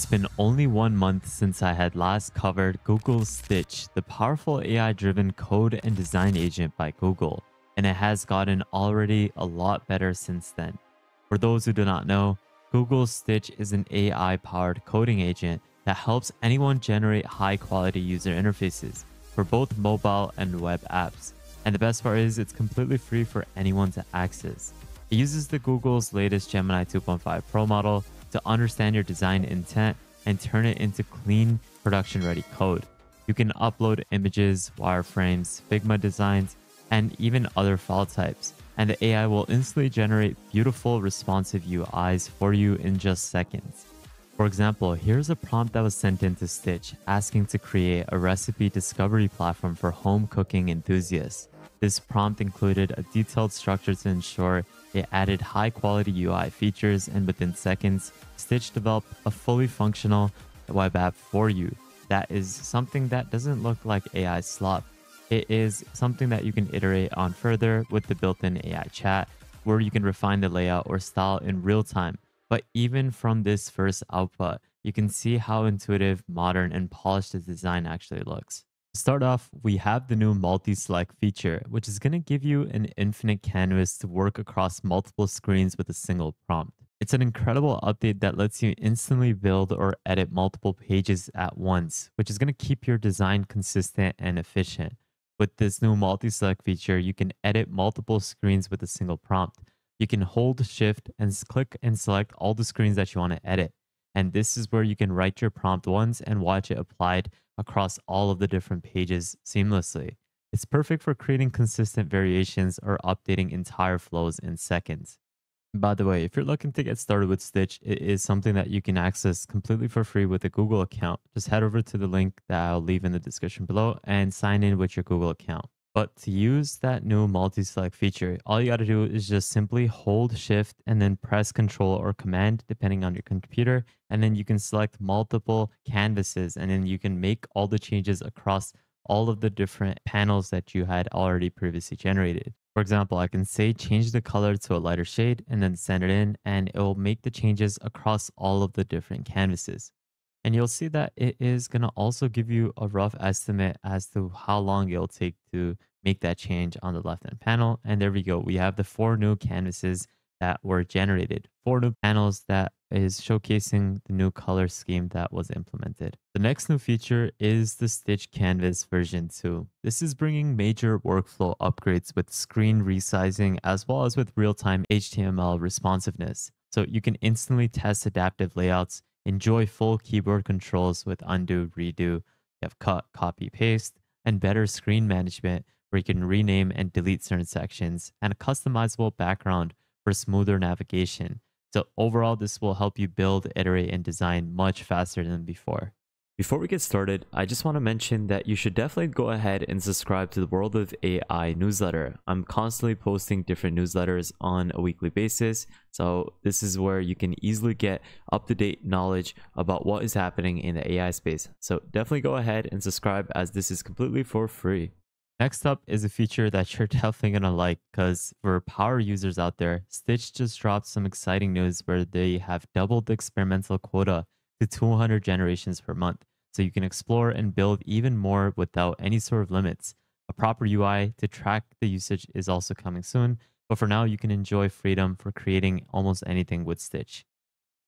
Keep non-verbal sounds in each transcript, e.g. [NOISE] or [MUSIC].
It's been only one month since I had last covered Google's Stitch, the powerful AI-driven code and design agent by Google, and it has gotten already a lot better since then. For those who do not know, Google's Stitch is an AI-powered coding agent that helps anyone generate high-quality user interfaces for both mobile and web apps. And the best part is it's completely free for anyone to access. It uses the Google's latest Gemini 2.5 Pro model to understand your design intent and turn it into clean production ready code. You can upload images, wireframes, Figma designs, and even other file types, and the AI will instantly generate beautiful responsive UIs for you in just seconds. For example, here's a prompt that was sent into Stitch asking to create a recipe discovery platform for home cooking enthusiasts. This prompt included a detailed structure to ensure it added high quality UI features, and within seconds, Stitch developed a fully functional web app for you. That is something that doesn't look like AI slop. It is something that you can iterate on further with the built in AI chat, where you can refine the layout or style in real time but even from this first output, you can see how intuitive, modern, and polished the design actually looks. To start off, we have the new multi-select feature, which is going to give you an infinite canvas to work across multiple screens with a single prompt. It's an incredible update that lets you instantly build or edit multiple pages at once, which is going to keep your design consistent and efficient. With this new multi-select feature, you can edit multiple screens with a single prompt, you can hold shift and click and select all the screens that you want to edit. And this is where you can write your prompt once and watch it applied across all of the different pages seamlessly. It's perfect for creating consistent variations or updating entire flows in seconds. By the way, if you're looking to get started with Stitch, it is something that you can access completely for free with a Google account. Just head over to the link that I'll leave in the description below and sign in with your Google account. But to use that new multi-select feature, all you got to do is just simply hold shift and then press control or command depending on your computer. And then you can select multiple canvases and then you can make all the changes across all of the different panels that you had already previously generated. For example, I can say change the color to a lighter shade and then send it in and it will make the changes across all of the different canvases. And you'll see that it is going to also give you a rough estimate as to how long it'll take to make that change on the left hand panel. And there we go. We have the four new canvases that were generated, four new panels that is showcasing the new color scheme that was implemented. The next new feature is the Stitch Canvas version 2. This is bringing major workflow upgrades with screen resizing as well as with real-time HTML responsiveness. So you can instantly test adaptive layouts Enjoy full keyboard controls with undo, redo. You have cut, copy, paste, and better screen management where you can rename and delete certain sections and a customizable background for smoother navigation. So overall, this will help you build, iterate, and design much faster than before. Before we get started, I just want to mention that you should definitely go ahead and subscribe to the World of AI newsletter. I'm constantly posting different newsletters on a weekly basis. So this is where you can easily get up-to-date knowledge about what is happening in the AI space. So definitely go ahead and subscribe as this is completely for free. Next up is a feature that you're [LAUGHS] definitely going to like because for power users out there, Stitch just dropped some exciting news where they have doubled the experimental quota to 200 generations per month so you can explore and build even more without any sort of limits. A proper UI to track the usage is also coming soon, but for now, you can enjoy freedom for creating almost anything with Stitch.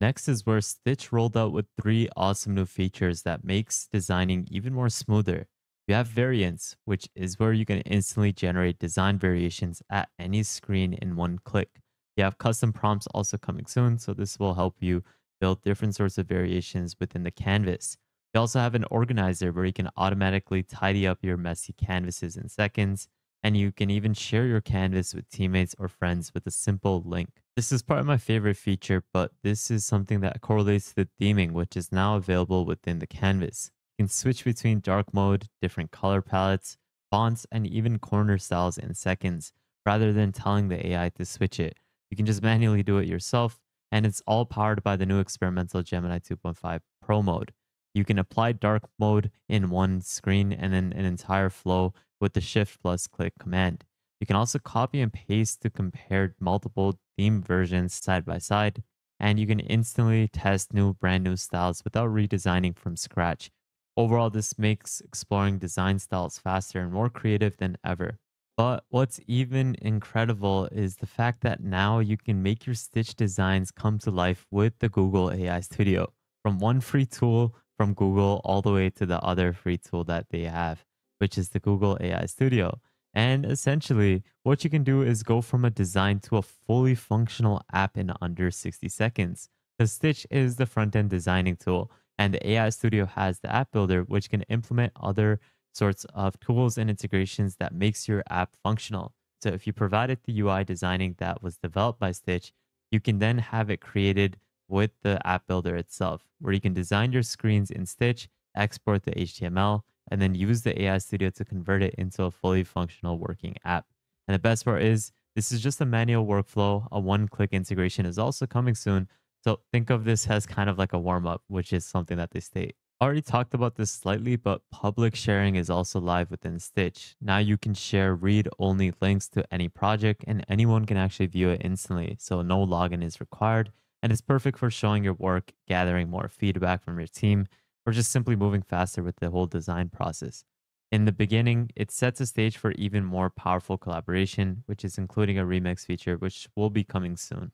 Next is where Stitch rolled out with three awesome new features that makes designing even more smoother. You have variants, which is where you can instantly generate design variations at any screen in one click. You have custom prompts also coming soon, so this will help you build different sorts of variations within the canvas. You also have an organizer where you can automatically tidy up your messy canvases in seconds, and you can even share your canvas with teammates or friends with a simple link. This is part of my favorite feature, but this is something that correlates to the theming, which is now available within the canvas. Can switch between dark mode, different color palettes, fonts, and even corner styles in seconds, rather than telling the AI to switch it. You can just [LAUGHS] manually do it yourself, and it's all powered by the new experimental Gemini 2.5 Pro mode. You can apply dark mode in one screen and then an entire flow with the shift plus click command. You can also copy and paste to compare multiple theme versions side by side. and you can instantly test new brand new styles without redesigning from scratch. Overall, this makes exploring design styles faster and more creative than ever. But what's even incredible is the fact that now you can make your Stitch designs come to life with the Google AI Studio. From one free tool from Google all the way to the other free tool that they have, which is the Google AI Studio. And essentially, what you can do is go from a design to a fully functional app in under 60 seconds. The Stitch is the front end designing tool, and the AI Studio has the app builder, which can implement other sorts of tools and integrations that makes your app functional. So if you provided the UI designing that was developed by Stitch, you can then have it created with the app builder itself, where you can design your screens in Stitch, export the HTML, and then use the AI Studio to convert it into a fully functional working app. And the best part is, this is just a manual workflow. A one click integration is also coming soon. So think of this as kind of like a warm up, which is something that they state already talked about this slightly, but public sharing is also live within Stitch. Now you can share read only links to any project and anyone can actually view it instantly. So no login is required. And it's perfect for showing your work, gathering more feedback from your team, or just simply moving faster with the whole design process. In the beginning, it sets a stage for even more powerful collaboration, which is including a remix feature, which will be coming soon.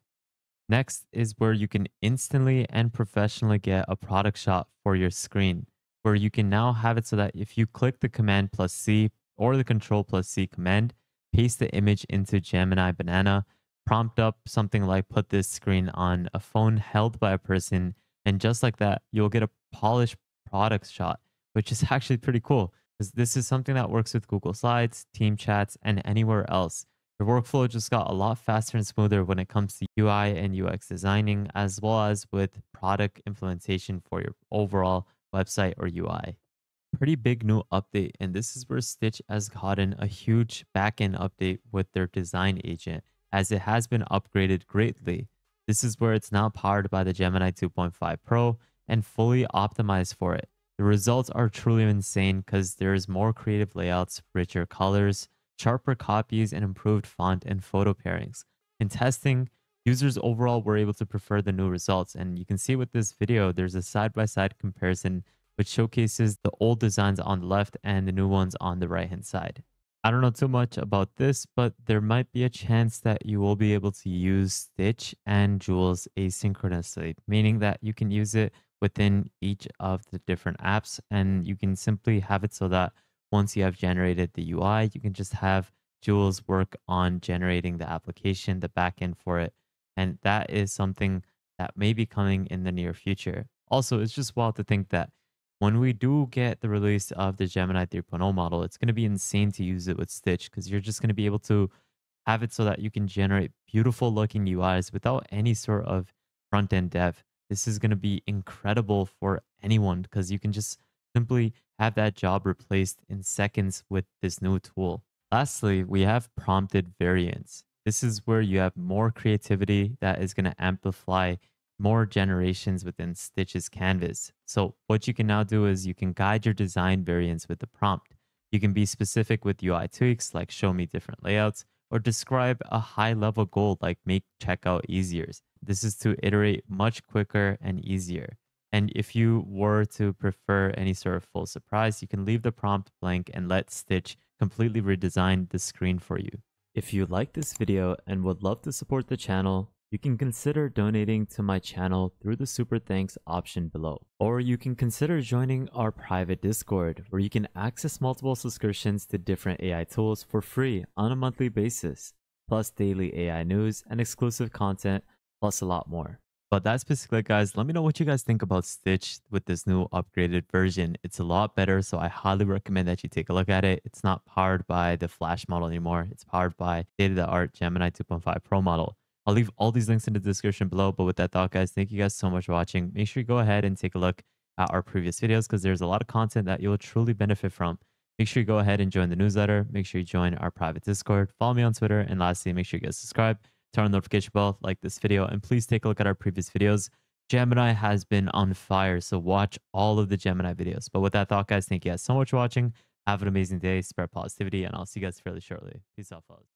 Next is where you can instantly and professionally get a product shot for your screen, where you can now have it so that if you click the Command plus C or the Control plus C command, paste the image into Gemini Banana, prompt up something like put this screen on a phone held by a person, and just like that, you'll get a polished product shot, which is [LAUGHS] actually pretty cool because this is something that works with Google Slides, Team Chats, and anywhere else. Your workflow just got a lot faster and smoother when it comes to UI and UX designing, as well as with product implementation for your overall website or UI. Pretty big new update, and this is where Stitch has gotten a huge backend update with their design agent, as it has been upgraded greatly. This is where it's now powered by the Gemini 2.5 Pro and fully optimized for it. The results are truly insane because there's more creative layouts, richer colors, sharper copies, and improved font and photo pairings. In testing, users overall were able to prefer the new results. And you can see with this video, there's a side-by-side -side comparison which showcases the old designs on the left and the new ones on the right-hand side. I don't know too much about this, but there might be a chance that you will be able to use Stitch and Jules asynchronously, meaning that you can use it within each of the different apps and you can simply have it so that once you have generated the UI, you can just have Jules work on generating the application, the backend for it. And that is something that may be coming in the near future. Also, it's just wild to think that when we do get the release of the Gemini 3.0 model, it's going to be insane to use it with Stitch because you're just going to be able to have it so that you can generate beautiful looking UIs without any sort of front end dev. This is going to be incredible for anyone because you can just simply have that job replaced in seconds with this new tool. Lastly, we have prompted variants. This is where you have more creativity that is going to amplify more generations within Stitch's canvas. So what you can now do is you can guide your design variants with the prompt. You can be specific with UI tweaks like show me different layouts or describe a high level goal like make checkout easier. This is to iterate much quicker and easier. And if you were to prefer any sort of full surprise, you can leave the prompt blank and let Stitch completely redesign the screen for you. If you like this video and would love to support the channel, you can consider donating to my channel through the super thanks option below. Or you can consider joining our private Discord where you can access multiple subscriptions to different AI tools for free on a monthly basis, plus daily AI news and exclusive content, plus a lot more. But that's basically it, guys. Let me know what you guys think about Stitch with this new upgraded version. It's a lot better, so I highly recommend that you take a look at it. It's not powered by the Flash model anymore. It's powered by state-of-the-art Gemini 2.5 Pro model. I'll leave all these links in the description below. But with that thought, guys, thank you guys so much for watching. Make sure you go ahead and take a look at our previous videos because there's a lot of content that you'll truly benefit from. Make sure you go ahead and join the newsletter. Make sure you join our private Discord. Follow me on Twitter. And lastly, make sure you guys subscribe turn on the notification bell, like this video, and please take a look at our previous videos. Gemini has been on fire, so watch all of the Gemini videos. But with that thought, guys, thank you guys so much for watching. Have an amazing day, spread positivity, and I'll see you guys fairly shortly. Peace out, fellas.